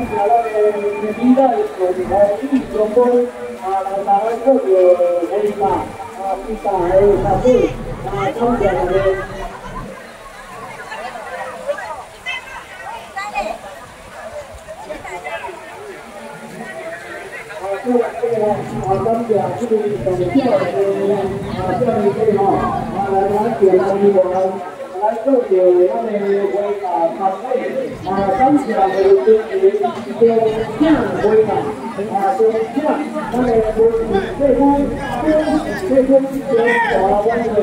instalado de medida y el trombo a la tarazo de Elma, a Pita, a El Jafé, a Chombia, a El Hãy subscribe cho kênh Ghiền Mì Gõ Để không bỏ lỡ những video hấp dẫn 来这里我要呢啊三位啊三家的主持人做向回答。啊，对，那么们最终最终最终选择了我们的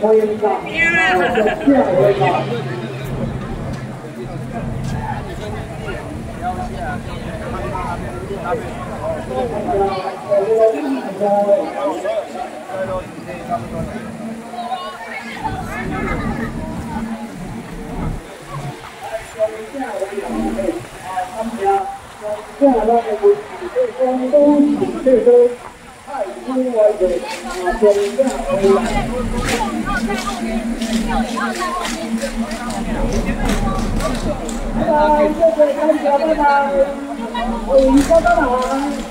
欢迎大，那么这样的话，我们。拜拜，谢谢大家，拜拜，我们拜拜了。拜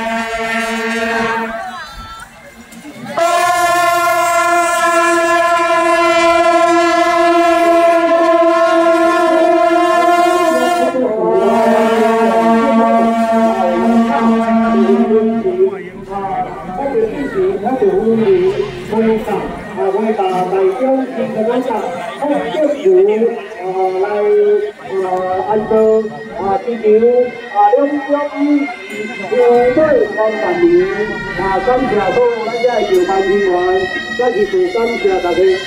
nhưng mình quan trọng không tiêu chủ lại ăn cơ chi cứu đông đông tôi con là mình là con trẻ tôi đã dạy nhiều bạn đi ngoài các vị tử tâm trẻ đặc biệt